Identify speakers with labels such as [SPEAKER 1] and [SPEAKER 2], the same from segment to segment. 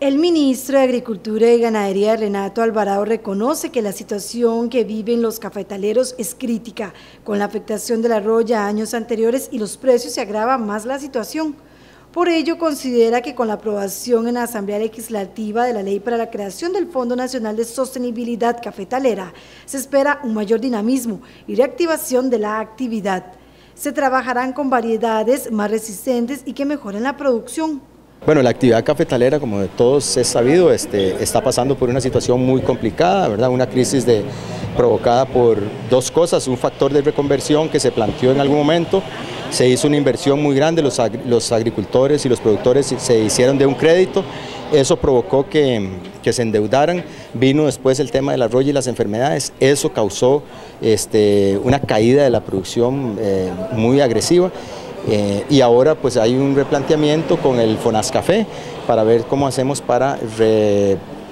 [SPEAKER 1] El ministro de Agricultura y Ganadería Renato Alvarado reconoce que la situación que viven los cafetaleros es crítica. Con la afectación de la roya años anteriores y los precios se agrava más la situación. Por ello, considera que con la aprobación en la Asamblea Legislativa de la Ley para la creación del Fondo Nacional de Sostenibilidad Cafetalera, se espera un mayor dinamismo y reactivación de la actividad. Se trabajarán con variedades más resistentes y que mejoren la producción.
[SPEAKER 2] Bueno, la actividad cafetalera, como de todos es sabido, este, está pasando por una situación muy complicada, ¿verdad? Una crisis de, provocada por dos cosas, un factor de reconversión que se planteó en algún momento, se hizo una inversión muy grande, los, los agricultores y los productores se hicieron de un crédito, eso provocó que, que, se endeudaran, vino después el tema del arroyo y las enfermedades, eso causó este, una caída de la producción eh, muy agresiva eh, y ahora pues hay un replanteamiento con el Fonascafé para ver cómo hacemos para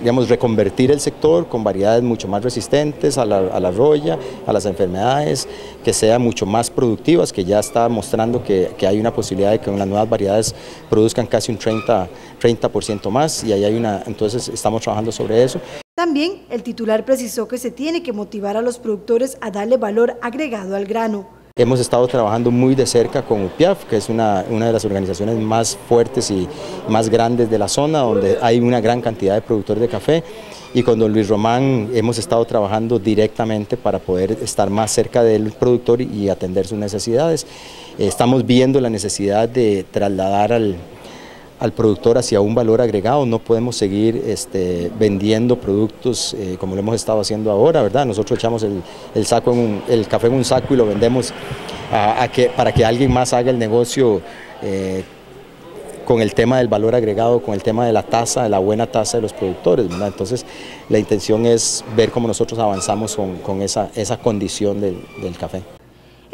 [SPEAKER 2] digamos, reconvertir el sector con variedades mucho más resistentes a la, a roya, a las enfermedades, que sean mucho más productivas, que ya está mostrando que, que hay una posibilidad de que con las nuevas variedades produzcan casi un 30%, 30 más y ahí hay una, entonces estamos trabajando sobre eso.
[SPEAKER 1] También el titular precisó que se tiene que motivar a los productores a darle valor agregado al grano.
[SPEAKER 2] Hemos estado trabajando muy de cerca con UPIAF, que es una, una, de las organizaciones más fuertes y más grandes de la zona, donde hay una gran cantidad de productores de café. Y con don Luis Román hemos estado trabajando directamente para poder estar más cerca del productor y atender sus necesidades. Estamos viendo la necesidad de trasladar al, al productor hacia un valor agregado, no podemos seguir este, vendiendo productos eh, como lo hemos estado haciendo ahora, ¿verdad? Nosotros echamos el, saco en el café en un saco y lo vendemos para que alguien más haga el negocio eh, con el tema del valor agregado, con el tema de la tasa, de la buena tasa de los productores, ¿verdad? Entonces la intención es ver cómo nosotros avanzamos con, esa, esa condición del café.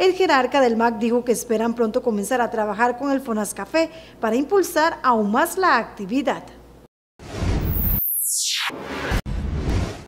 [SPEAKER 1] El jerarca del MAC dijo que esperan pronto comenzar a trabajar con el Fonascafé para impulsar aún más la actividad.